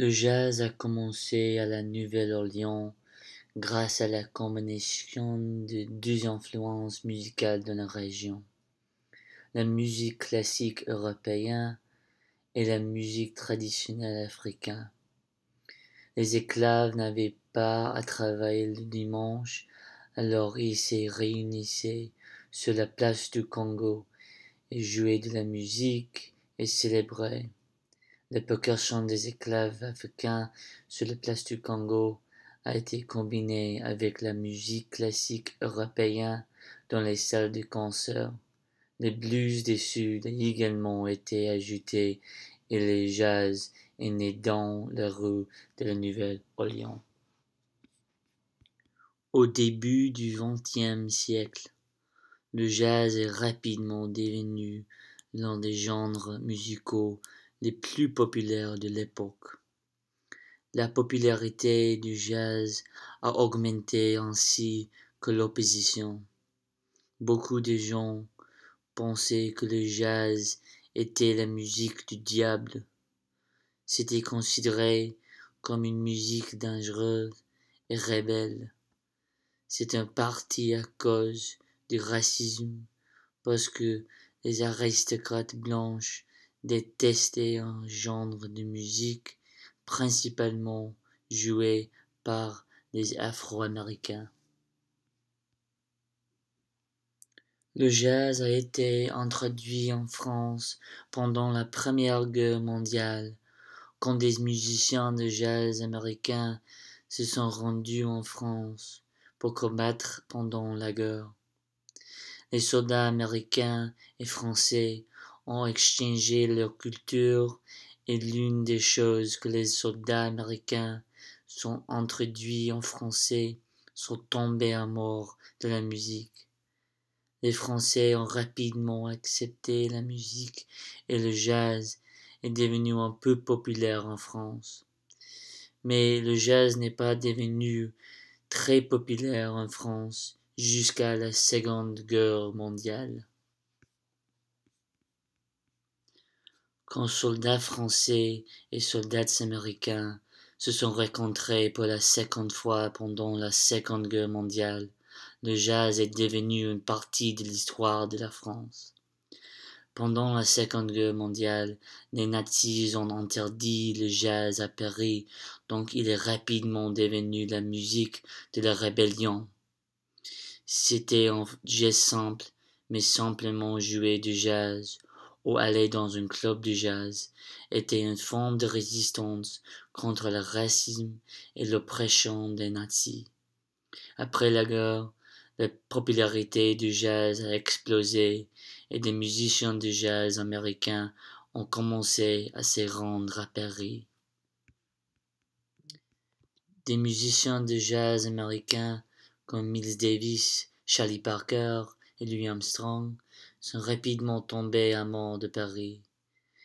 Le jazz a commencé à la Nouvelle-Orléans grâce à la combinaison de deux influences musicales de la région, la musique classique européenne et la musique traditionnelle africaine. Les esclaves n'avaient pas à travailler le dimanche, alors ils se réunissaient sur la place du Congo et jouaient de la musique et célébraient. La percussion des esclaves africains sur la place du Congo a été combinée avec la musique classique européenne dans les salles de concert. Les blues des Sud a également été ajoutés et le jazz est né dans la rue de la Nouvelle-Orléans. Au début du XXe siècle, le jazz est rapidement devenu l'un des genres musicaux les plus populaires de l'époque. La popularité du jazz a augmenté ainsi que l'opposition. Beaucoup de gens pensaient que le jazz était la musique du diable. C'était considéré comme une musique dangereuse et rebelle. C'est un parti à cause du racisme, parce que les aristocrates blanches détestait un genre de musique principalement joué par les Afro-Américains. Le jazz a été introduit en France pendant la Première Guerre mondiale, quand des musiciens de jazz américains se sont rendus en France pour combattre pendant la guerre. Les soldats américains et français ont exchangé leur culture et l'une des choses que les soldats américains sont introduits en français sont tombés à mort de la musique. Les Français ont rapidement accepté la musique et le jazz est devenu un peu populaire en France. Mais le jazz n'est pas devenu très populaire en France jusqu'à la Seconde Guerre mondiale. Quand soldats français et soldats américains se sont rencontrés pour la seconde fois pendant la Seconde Guerre mondiale, le jazz est devenu une partie de l'histoire de la France. Pendant la Seconde Guerre mondiale, les nazis ont interdit le jazz à Paris, donc il est rapidement devenu la musique de la rébellion. C'était un geste simple, mais simplement jouer du jazz aller dans un club de jazz était une forme de résistance contre le racisme et l'oppression des nazis. Après la guerre, la popularité du jazz a explosé et des musiciens de jazz américains ont commencé à se rendre à Paris. Des musiciens de jazz américains comme Miles Davis, Charlie Parker et Louis Armstrong sont rapidement tombés amants de Paris.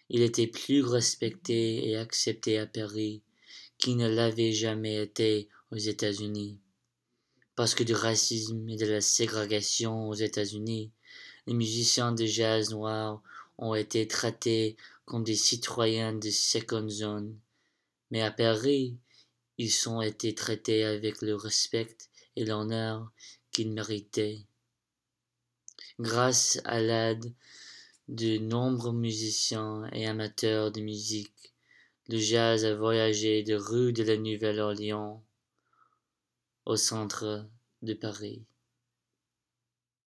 Il était plus respecté et accepté à Paris qu'il ne l'avait jamais été aux États-Unis. Parce que du racisme et de la ségrégation aux États-Unis, les musiciens de jazz noirs ont été traités comme des citoyens de seconde zone. Mais à Paris, ils ont été traités avec le respect et l'honneur qu'ils méritaient. Grâce à l'aide de nombreux musiciens et amateurs de musique, le jazz a voyagé de rue de la Nouvelle-Orléans au centre de Paris.